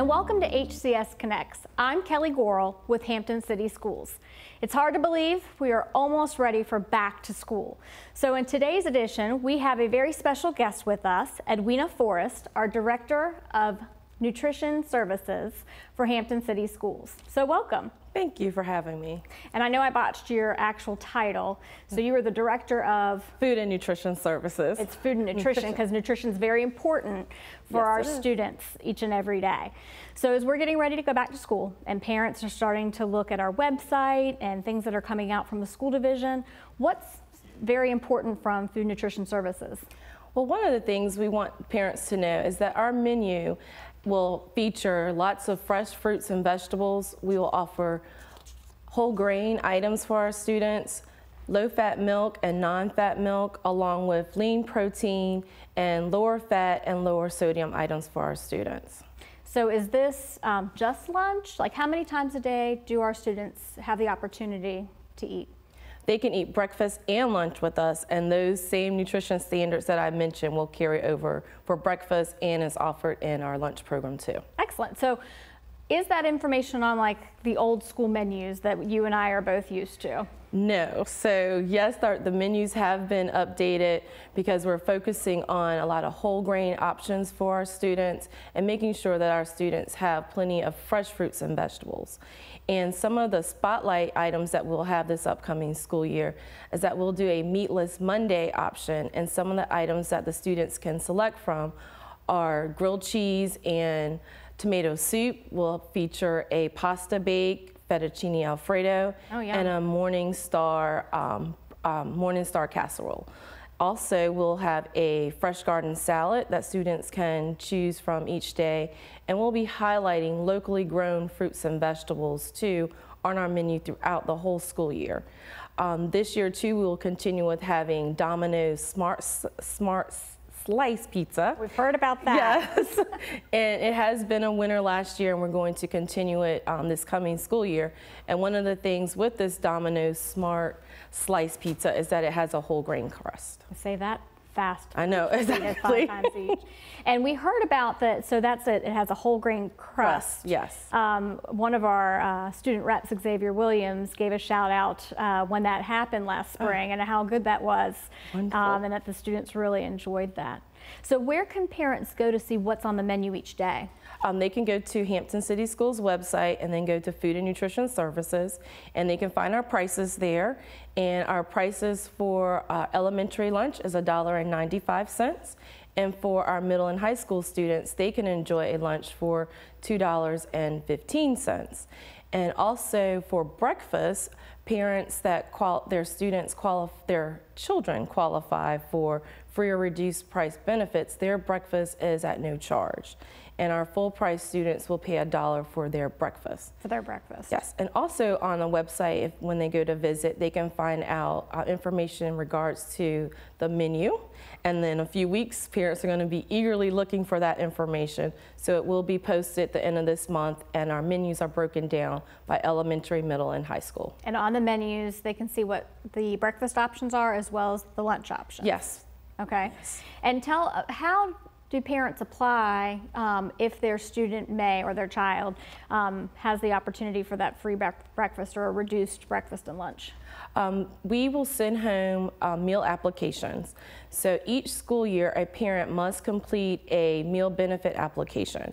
and welcome to HCS Connects. I'm Kelly Gorel with Hampton City Schools. It's hard to believe we are almost ready for back to school. So in today's edition, we have a very special guest with us, Edwina Forrest, our Director of Nutrition Services for Hampton City Schools. So welcome. Thank you for having me. And I know I botched your actual title. So you were the director of Food and Nutrition Services. It's food and nutrition because nutrition is very important for Yes, our students each and every day. So as we're getting ready to go back to school and parents are starting to look at our website and things that are coming out from the school division, what's very important from food nutrition services? Well, one of the things we want parents to know is that our menu will feature lots of fresh fruits and vegetables. We will offer whole grain items for our students, low fat milk and non fat milk, along with lean protein and lower fat and lower sodium items for our students. So is this um, just lunch? Like how many times a day do our students have the opportunity to eat? They can eat breakfast and lunch with us, and those same nutrition standards that I mentioned will carry over for breakfast and is offered in our lunch program too. Excellent. So is that information on like the old school menus that you and I are both used to? No. So, yes, the, menus have been updated because we're focusing on a lot of whole grain options for our students and making sure that our students have plenty of fresh fruits and vegetables. And some of the spotlight items that we'll have this upcoming school year is that we'll do a meatless Monday option, and some of the items that the students can select from are grilled cheese and tomato soup. Will feature a pasta bake, fettuccine alfredo, Oh, yum. and a Morning Star um, um, Morning Star casserole. Also, we'll have a fresh garden salad that students can choose from each day, and we'll be highlighting locally grown fruits and vegetables too on our menu throughout the whole school year. Um, this year too, we will continue with having Domino's Smart Smart Slice Pizza. We've heard about that. Yes, and it has been a winner last year, and we're going to continue it um, this coming school year. And one of the things with this Domino's Smart Slice Pizza is that it has a whole grain crust. Say that fast. I know, exactly. Five times each. And we heard about that. So that's it. It has a whole grain crust. yes. Um, one of our uh, student reps, Xavier Williams, gave a shout out uh, when that happened last spring and how good that was, Oh. Wonderful. um, and that the students really enjoyed that. So where can parents go to see what's on the menu each day? Um, they can go to Hampton City Schools website and then go to Food and Nutrition Services, and they can find our prices there. And our prices for uh, elementary lunch is $1.95. And for our middle and high school students, they can enjoy a lunch for $2.15. And also for breakfast, parents that qual- their students qualify, their children qualify for free your reduced price benefits, their breakfast is at no charge. And our full price students will pay a dollar for their breakfast. For their breakfast. Yes, and also on the website, if, when they go to visit, they can find out uh, information in regards to the menu. And then a few weeks, parents are going to be eagerly looking for that information. So it will be posted at the end of this month, and our menus are broken down by elementary, middle, and high school. And on the menus, they can see what the breakfast options are as well as the lunch options. Yes, Okay. And tell, uh, how do parents apply um, if their student may or their child um, has the opportunity for that free breakfast or a reduced breakfast and lunch? Um, we will send home uh, meal applications. So each school year, a parent must complete a meal benefit application.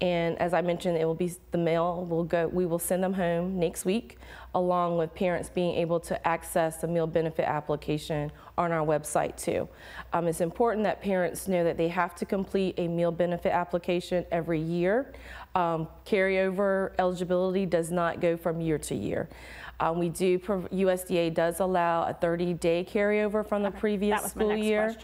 And as I mentioned, it will be the mail will go. We will send them home next week, along with parents being able to access the meal benefit application on our website too. Um, it's important that parents know that they have to complete a meal benefit application every year. Um, carryover eligibility does not go from year to year. Um, we do, USDA does allow a 30-day carryover from the previous school year.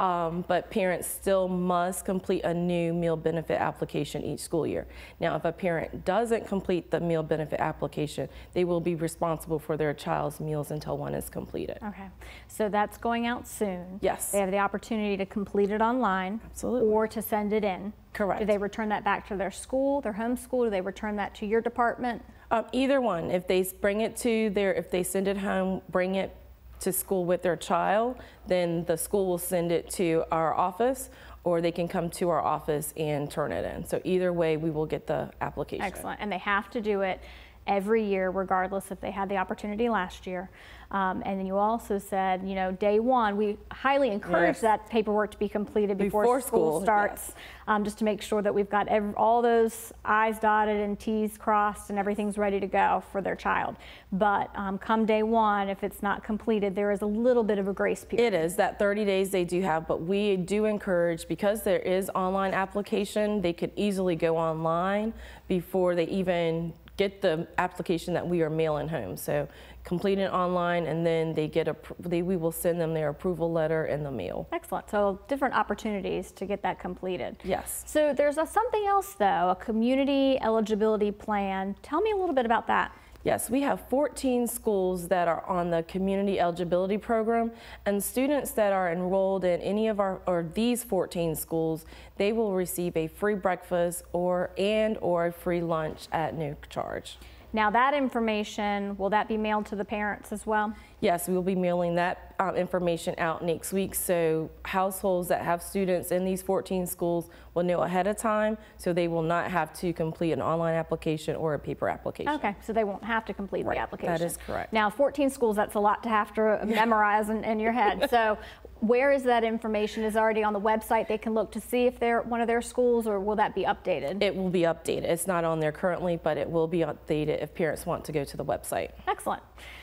Um, but parents still must complete a new meal benefit application each school year. Now, if a parent doesn't complete the meal benefit application, they will be responsible for their child's meals until one is completed. Okay. So that's going out soon. Yes. They have the opportunity to complete it online. Absolutely. Or to send it in. Correct. Do they return that back to their school, their home school? Do they return that to your department? Um, either one. If they bring it to their, if they send it home, bring it to school with their child, then the school will send it to our office. or they can come to our office and turn it in. So either way, we will get the application. Excellent. And they have to do it every year, regardless if they had the opportunity last year. Um, and then you also said, you know, day one, we highly encourage Yes. that paperwork to be completed before, Before school, school, starts, um, just to make sure that we've got all those I's dotted and T's crossed and everything's ready to go for their child. But um, come day one, if it's not completed, there is a little bit of a grace period. It is that 30 days they do have, but we do encourage because there is online application, they could easily go online before they even get the application that we are mailing home. So complete it online, and then they get a they, we will send them their approval letter in the mail. Excellent. So different opportunities to get that completed. Yes. So there's a, something else though, a community eligibility plan. Tell me a little bit about that. Yes, we have 14 schools that are on the community eligibility program, and students that are enrolled in any of our or these 14 schools, they will receive a free breakfast or and or a free lunch at no charge. Now that information, will that be mailed to the parents as well? Yes, we will be mailing that um, information out next week. So households that have students in these 14 schools will know ahead of time, so they will not have to complete an online application or a paper application. Okay, so they won't have to complete Right, the application. That is correct. Now 14 schools, that's a lot to have to memorize in, in your head. So where is that information? Is already on the website? They can look to see if they're one of their schools or will that be updated? It will be updated. It's not on there currently, but it will be updated if parents want to go to the website. Excellent.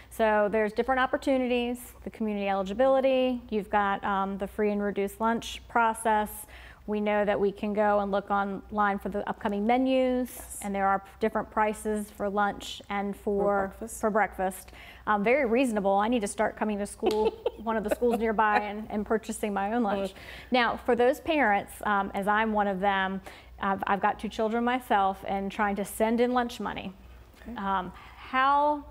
So there's different opportunities, the community eligibility, you've got um, the free and reduced lunch process. We know that we can go and look online for the upcoming menus, and there are different prices for lunch and for breakfast. for breakfast. Um, very reasonable. I need to start coming to school, one of the schools nearby, and, and purchasing my own lunch. Now, for those parents, um, as I'm one of them, I've, I've got two children myself, and trying to send in lunch money. Um, how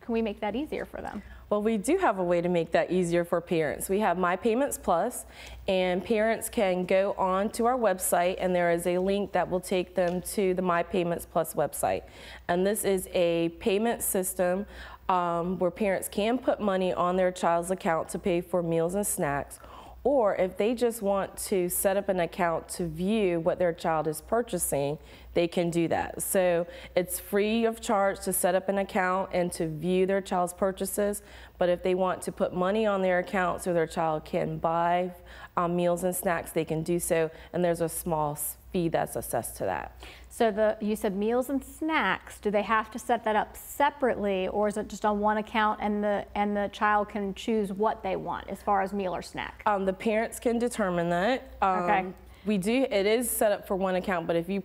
can we make that easier for them? Well, we do have a way to make that easier for parents. We have My Payments Plus, and parents can go on to our website, and there is a link that will take them to the My Payments Plus website. And this is a payment system um, where parents can put money on their child's account to pay for meals and snacks. Or if they just want to set up an account to view what their child is purchasing, they can do that. So it's free of charge to set up an account and to view their child's purchases. But if they want to put money on their account so their child can buy um, meals and snacks, they can do so. And there's a small fee that's assessed to that. So the you said meals and snacks. Do they have to set that up separately, or is it just on one account and the and the child can choose what they want as far as meal or snack? Um, the parents can determine that. Um, Okay. We do. It is set up for one account, but if you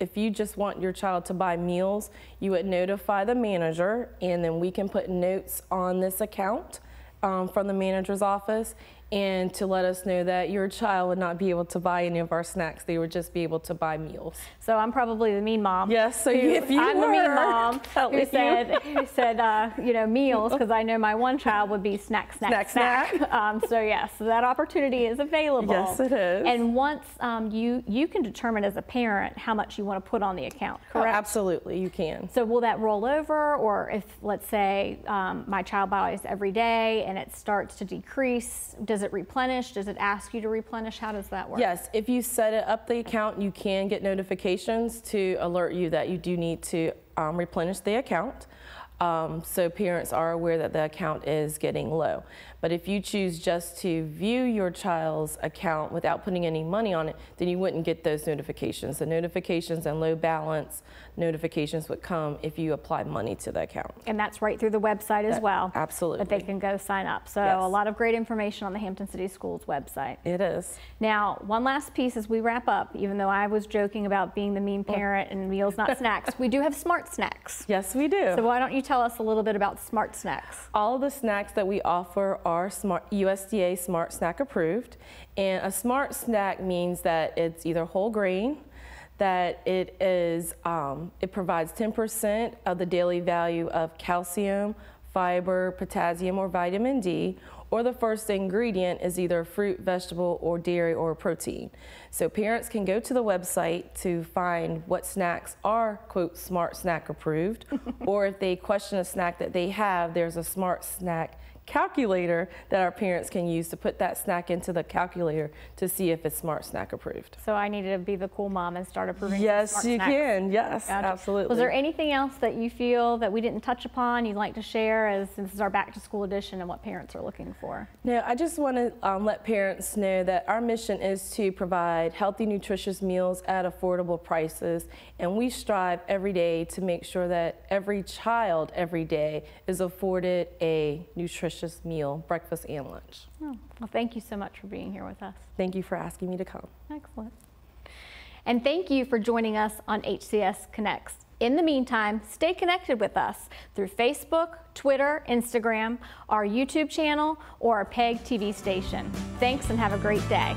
if you just want your child to buy meals, you would notify the manager, and then we can put notes on this account um, from the manager's office, and to let us know that your child would not be able to buy any of our snacks. They would just be able to buy meals. So I'm probably the mean mom. Yes, so if you I'm the mean mom who said who said uh, you know meals because I know my one child would be snack snack Snack, snack. um, so yes, so that opportunity is available. Yes, it is. And once um, you you can determine as a parent how much you want to put on the account. Oh, Correct. absolutely, you can. So will that roll over, or if let's say um, my child buys every day and it starts to decrease, does it replenish? Does it ask you to replenish? How does that work? Yes, if you set it up the account, you can get notifications to alert you that you do need to um, replenish the account. Um, so parents are aware that the account is getting low. But if you choose just to view your child's account without putting any money on it, then you wouldn't get those notifications. The notifications and low balance notifications would come if you apply money to the account. And that's right through the website as well. absolutely. That they can go sign up. So Yes. a lot of great information on the Hampton City Schools website. It is. Now, one last piece as we wrap up, even though I was joking about being the mean parent and meals not snacks, we do have smart snacks. Yes, we do. So why don't you tell us a little bit about smart snacks? All the snacks that we offer are smart, USDA Smart Snack approved. And a smart snack means that it's either whole grain, that it is, um, it provides 10% of the daily value of calcium, fiber, potassium, or vitamin D, or the first ingredient is either fruit, vegetable, or dairy or protein. So parents can go to the website to find what snacks are, quote, smart snack approved, or if they question a snack that they have, there's a smart snack calculator that our parents can use to put that snack into the calculator to see if it's Smart Snack approved. So I needed to be the cool mom and start approving. Yes, you snacks. can. Yes, Gotcha. absolutely. Was there anything else that you feel that we didn't touch upon you'd like to share as this is our back to school edition and what parents are looking for? No, I just want to um, let parents know that our mission is to provide healthy, nutritious meals at affordable prices, and we strive every day to make sure that every child every day is afforded a nutritious meal, breakfast and lunch. Oh, well, thank you so much for being here with us. Thank you for asking me to come. Excellent. And thank you for joining us on HCS Connects. In the meantime, stay connected with us through Facebook, Twitter, Instagram, our YouTube channel, or our PEG TV station. Thanks and have a great day.